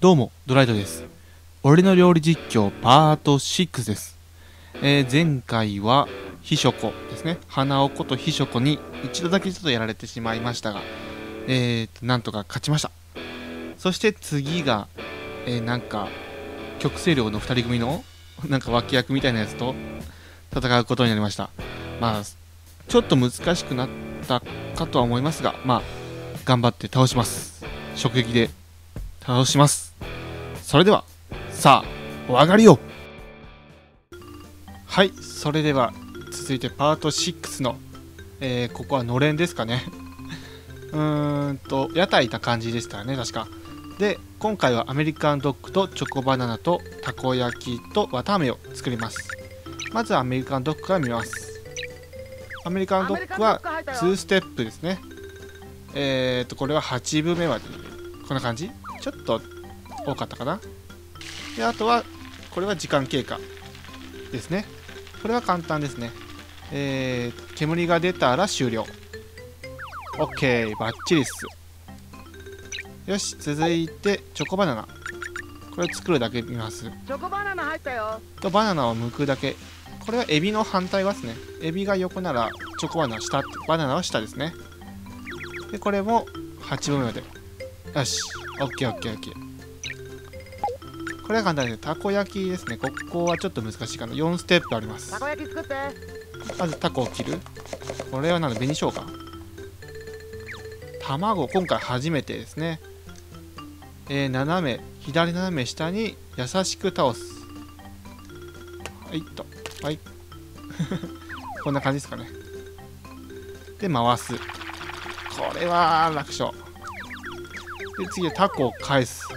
どうも、ドライトです。俺の料理実況パート6です。えー前回は、ひしょこですね。花尾ことひしょこに一度だけちょっとやられてしまいましたが、えーと、なんとか勝ちました。そして次が、えーなんか、極声量の2人組の、なんか脇役みたいなやつと戦うことになりました。まあ、ちょっと難しくなったかとは思いますが、まあ、頑張って倒します。直撃で倒します。それでは、さあ、お上がりよはい、それでは、続いてパート6の、えーここはのれんですかね。うーんと、屋台いた感じでしたね、確か。で、今回はアメリカンドッグとチョコバナナとたこ焼きと綿あめを作ります。まずはアメリカンドッグから見ます。アメリカンドッグは2ステップですね。えーと、これは8分目まで。こんな感じ？ちょっと多かったかな。であとはこれは時間経過。ですね。これは簡単ですね。えー、煙が出たら終了。OK バッチリっす。よし。続いてチョコバナナ。これ作るだけ見ます。チョコバナナ入ったよ。とバナナを剥くだけ。これはエビの反対側ですね。エビが横ならチョコバナナ下バナナは下ですね。でこれも8分目まで。よし。OKOKOK これは簡単です。たこ焼きですね。ここはちょっと難しいかな。4ステップあります。たこ焼き作って。まずタコを切る。これは何だ紅生姜。卵今回初めてですね。えー斜め左斜め下に優しく倒す。はいっと。はい。こんな感じですかね。で回す。これは楽勝。で次はタコを返す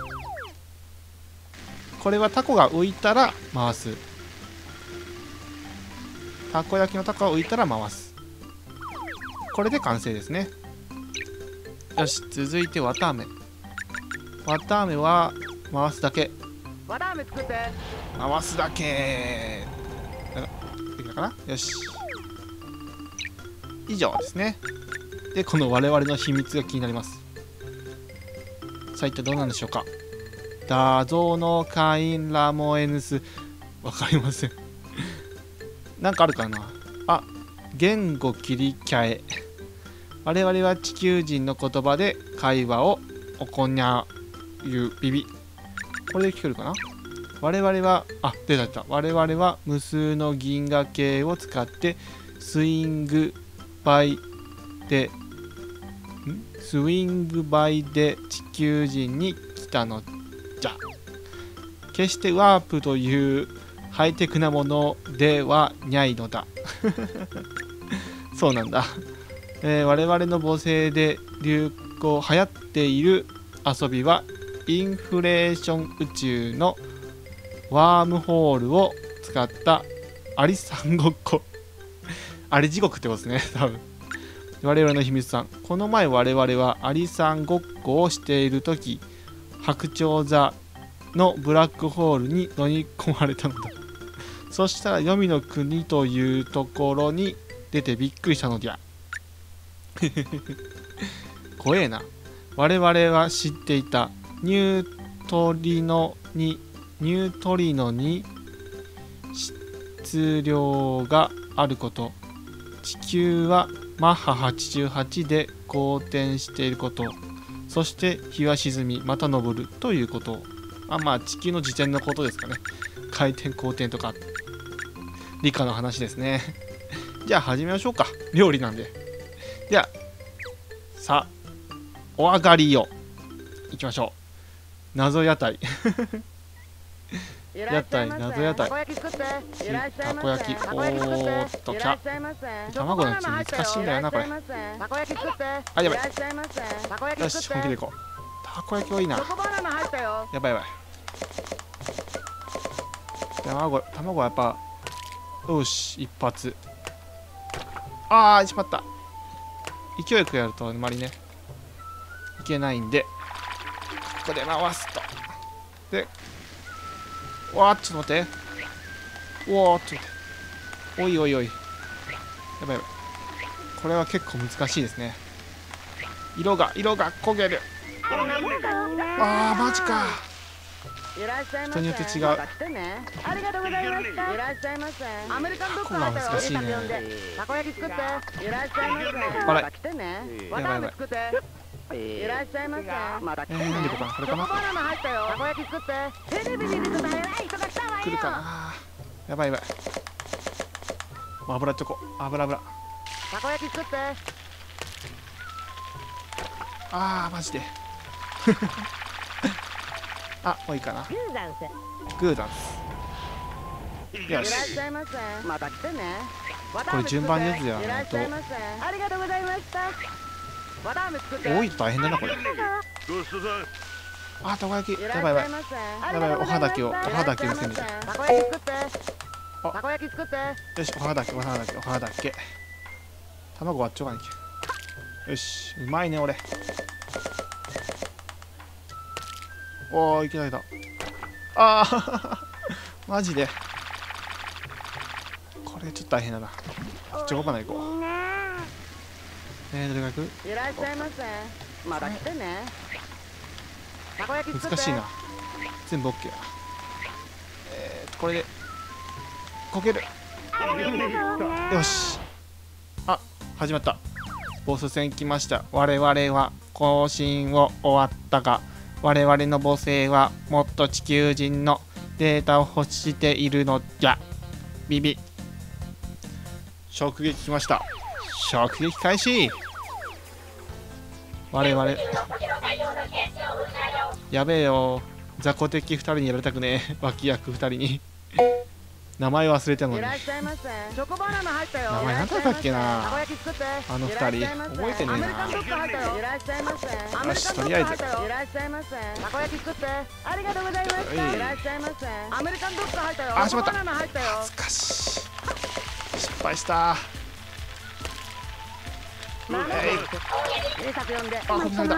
これはタコが浮いたら回す。たこ焼きのタコが浮いたら回す。これで完成ですね。よし続いて綿あめ。綿あめは回すだけ。わたあめ作って。回すだけ。できたかな？よし。以上ですね。でこの我々の秘密が気になります。さあ一体どうなんでしょうか？ダゾのカインラモエヌスわかりません。なんかあるかな。あ言語切りキャエ我々は地球人の言葉で会話を行う。ビビこれで聞けるかな。我々はあ出た出た。我々は無数の銀河系を使ってスイングバイでん？スイングバイで地球人に来たの。じゃ決してワープというハイテクなものではないのだ。そうなんだ、えー我々の母性で流行流行っている遊びはインフレーション宇宙のワームホールを使ったアリさんごっこ。アリ地獄ってことですね多分。我々の秘密さん。この前我々はアリさんごっこをしている時白鳥座のブラックホールに飲み込まれたのだ。そしたら黄泉の国というところに出てびっくりしたのじゃ。怖えな。我々は知っていた。ニュートリノにニュートリノに質量があること。地球はマッハ88で公転していること。そして日は沈みまた昇るということ。あまあ地球の自転のことですかね。回転公転とか理科の話ですね。じゃあ始めましょうか。料理なんで。ではさあお上がりよ。行きましょう。謎屋台。屋台謎屋台たこ焼きおーっといらっしゃ卵のうち難しいんだよなこれ。あやばい。よし本気でいこう。たこ焼き多いな。チョコバナナ入ったよ。やばいやばい。卵卵はやっぱよし一発。ああしまった。勢いよくやるとあんまりねいけないんでここで回すと。でうわーちょっと待って。うわーちょっと待っておいおいおい。やばいやばい。これは結構難しいですね。色が色が焦げる。あーマジか。人によって違う。ありがとうございましたいらっしゃいませ。アメリカンドッグが難しいね。たこ焼き作って。いらっしゃいませあれまた来てねばい。わたあめ作っていらっしゃいませ。また来てねえーなんでここかなこれかな？チョコバナナ入ったよ。たこ焼き作ってテレビ見ると偉い人が来たわよ。来るかな？やばいやばい。油チョコ油油。たこ焼き作って。あーマジで。あもういいかな。グーダンスグーダンス。よいらっししゃいませ。また来てね。これ順番にやつやいらっしゃいませ。ありがとうございました多いと大変だなこれ。あたこ焼き。やばいやばい。やばいお肌けをお肌け見せにたこ焼き作って。たこ焼き作ってよしお肌けお肌けお肌け。卵割っちゃおうかなきゃ。よしうまいね俺。おーいけたいけた。あー。マジで。これちょっと大変だな。チョコバナナ行こう。えー、どれが行くいらっしゃいませ。また来てね。たこ焼き作って。難しいな。全部 OK やえーとこれでこける。よし。あ始まった。ボス戦来ました。我々は更新を終わったが我々の母星はもっと地球人のデータを欲しているのじゃ。ビビ。直撃来ました。直撃開始我々。やべえよ。雑魚敵2人にやられたくねえ。脇役2人に。名前忘れたのに。名前何だったっけな。あの二人。覚えてねえな。よ。しとりあえず。あしまった恥ずかしい。失敗したあこんなんだい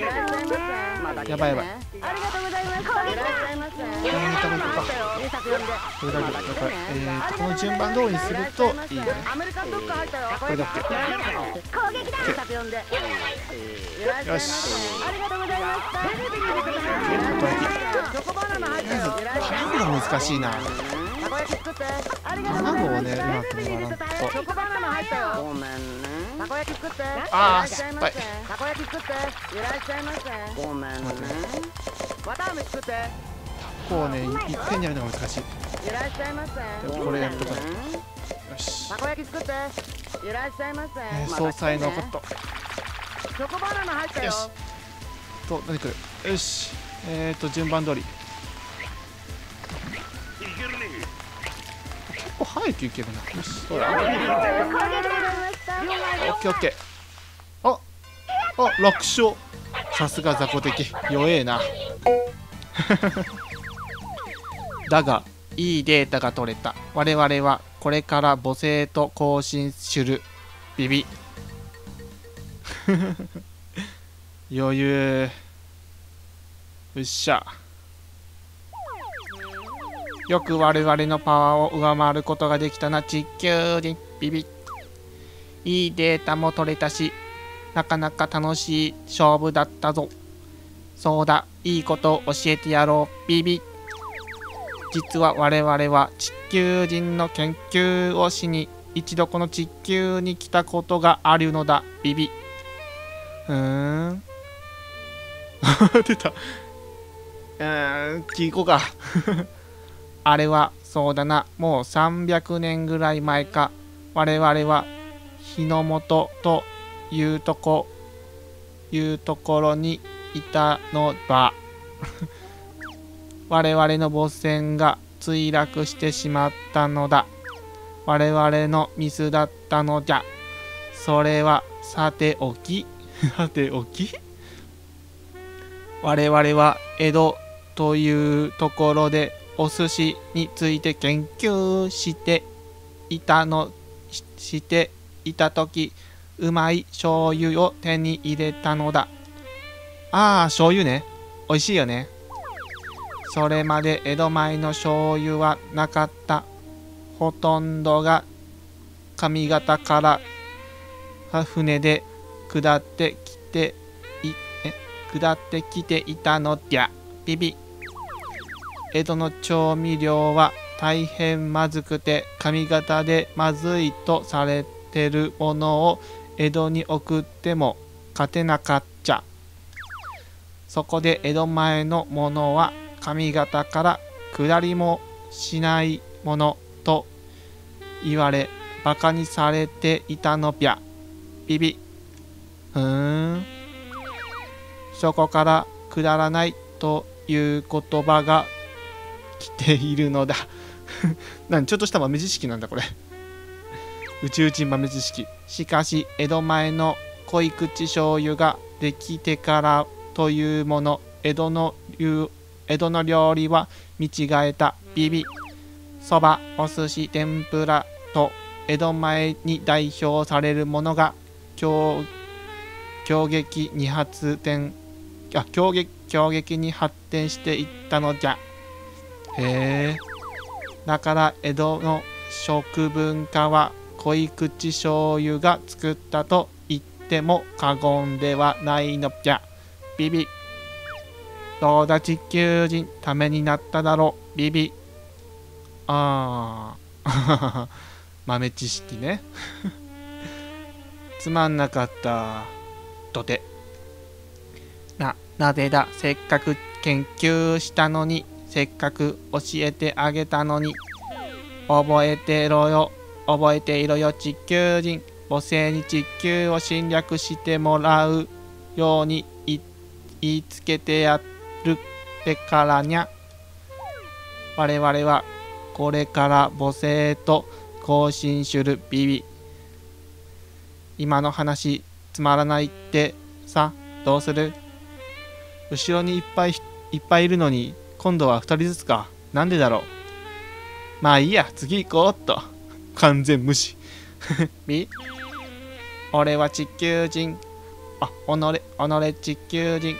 らっしゃいませまた来てねやばいやばいありがとうございこれかいい作呼んでこれだけこれえこの順番通りにするといいねよこれで OK 攻撃だいい作呼んでいらっしゃいまよしせありがとうございましたテレビに出てくださいたこ焼きチョコバナナ入ったよいらっしゃいませ卵が難しいな卵をねうまくテレビに割らんとたこ焼き作って。あーいらっしゃいませ。失たこ焼き作って。いらっしゃいませ。ごめんね。わたあめ作って。こうねいいっぺんにやるのが難しい。よいらっしゃいませ。これやっとかな。いし。たこ焼き作って。いらっしゃいませ。えー総裁のコットチョコバナナ入ったよ。よし。と何来るよし。えーと順番通り。いけるね。結構早くいけるな。よし。そうだ攻撃だオッケーオッケー。ああ楽勝。さすが雑魚敵。弱えな。だがいいデータが取れた。我々はこれから母星と交信する。ビビ。余裕。うっしゃ。よく我々のパワーを上回ることができたな地球人。ビビ。いいデータも取れたしなかなか楽しい勝負だったぞ。そうだいいことを教えてやろうビビ。実は我々は地球人の研究をしに一度この地球に来たことがあるのだビビ。うーん。出た。うーん聞こうか。あれはそうだなもう300年ぐらい前か。我々は日の本というとこいうところにいたのだ。我々の母船が墜落してしまったのだ。我々のミスだったのじゃ。それはさておき。さておき。我々は江戸というところでお寿司について研究していたのししていた時うまい醤油を手に入れたのだ。ああ醤油ね。美味しいよね。それまで江戸前の醤油はなかった。ほとんどが上方から船で下ってきていえ下ってきていたのじゃ。ビビ。江戸の調味料は大変まずくて上方でまずいとされてるものを江戸に送っても勝てなかっちゃ。そこで江戸前のものは上方から下りもしないものと言われバカにされていたのぴゃ。ビビ。ふーん。そこからくだらないという言葉が来ているのだ。何ちょっとした豆知識なんだこれ。宇宙人豆知識。しかし江戸前の濃い口醤油ができてからというもの江戸の流江戸の料理は見違えた。ビビ。そばお寿司天ぷらと江戸前に代表されるものが狂狂撃に発展あ狂撃狂撃に発展していったのじゃ。へえ。だから江戸の食文化は濃い口醤油が作ったと言っても過言ではないのじゃ。ビビ。どうだ地球人ためになっただろう。ビビ。ああ 豆知識ね。つまんなかったとて。ななぜだ？せっかく研究したのに。せっかく教えてあげたのに。覚えてろよ。覚えていろよ地球人母星に地球を侵略してもらうように言いつけてやるってからにゃ。我々はこれから母星と交信するビビ今の話つまらないってさ。どうする？後ろにいっぱいいっぱいいるのに今度は2人ずつか。なんでだろう？まあいいや次行こうっと。完全無視。み？俺は地球人。あ己己地球人。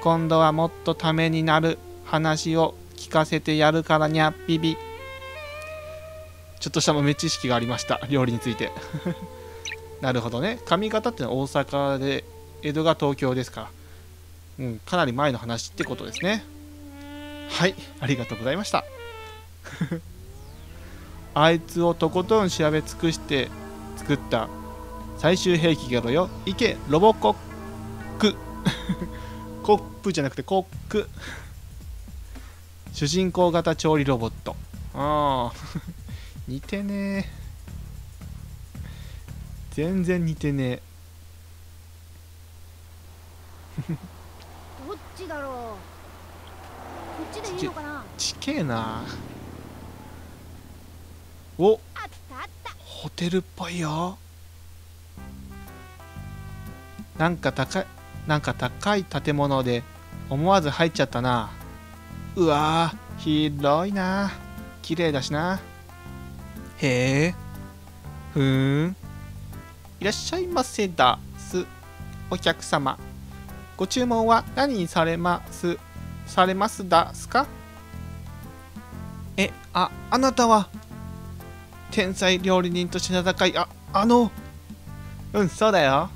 今度はもっとためになる話を聞かせてやるからにゃビビ。ちょっとした豆知識がありました料理について。なるほどね。上方ってのは大阪で江戸が東京ですから。うんかなり前の話ってことですね。はいありがとうございました。あいつをとことん調べ尽くして作った。最終兵器がろよ。いけロボコック。コップじゃなくてコック。主人公型調理ロボット。ああ。似てねえ。全然似てねどっちだろう。こっちでいいのかな？えちけえなお。ホテルっぽいよなんか高いなんか高い建物で思わず入っちゃったな。うわー広いな。綺麗だしな。へえふーん。いらっしゃいませだす。お客様。ご注文は何にされますされますだすか？えああなたは天才料理人として名高いああのうんそうだよ。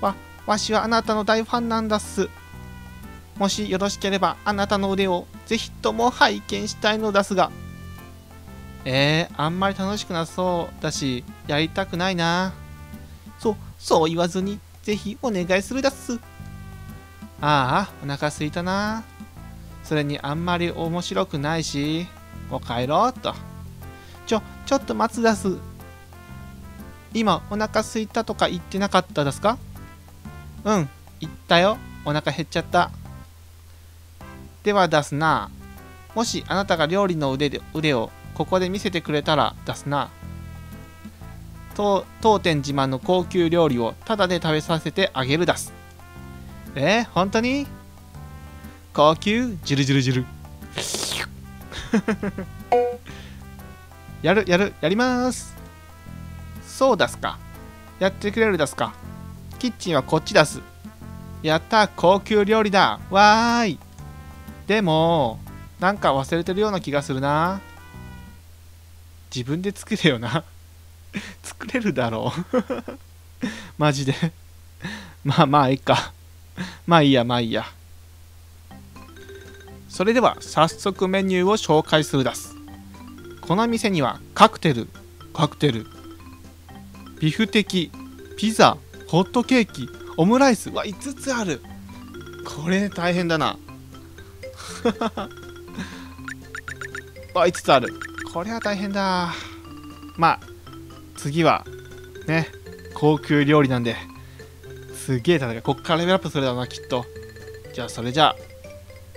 わわしはあなたの大ファンなんだっす。もしよろしければあなたの腕をぜひとも拝見したいのですが。えー、あんまり楽しくなそうだしやりたくないな。そうそう言わずにぜひお願いするだっす。ああお腹すいたな。それにあんまり面白くないしもう帰ろうっと。ちょ、っと待つだす。今、お腹すいたとか言ってなかったですか？うん、言ったよ。お腹減っちゃった。では出すな。もしあなたが料理の腕で腕をここで見せてくれたら出すな。当当店自慢の高級料理をタダで食べさせてあげるだす。えー、本当に？高級？ジュルジュルジュル。やるやるやります。そうだすか。やってくれるだすか。キッチンはこっちだす。やった高級料理だ。わーい。でもなんか忘れてるような気がするな。自分で作れよな。作れるだろう。マジで。まあまあいいか。まあいいやまあいいや。それでは早速メニューを紹介するです。この店にはカクテルカクテルビフテキピザホットケーキオムライスは5つある。これ大変だな。わ5つある。これは大変だ。まあ次はね高級料理なんですげえ戦いこっからレベルアップするだなきっと。じゃあそれじゃあ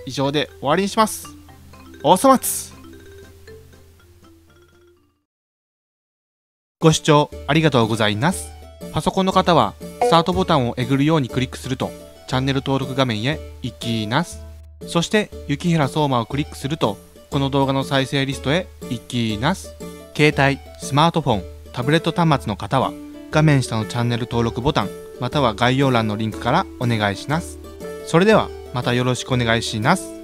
以上で終わりにします。おそ松。ご視聴ありがとうございます。パソコンの方はスタートボタンをえぐるようにクリックするとチャンネル登録画面へ行きます。そして雪平相馬をクリックするとこの動画の再生リストへ行きます。携帯スマートフォンタブレット端末の方は画面下のチャンネル登録ボタンまたは概要欄のリンクからお願いします。それではまたよろしくお願いします。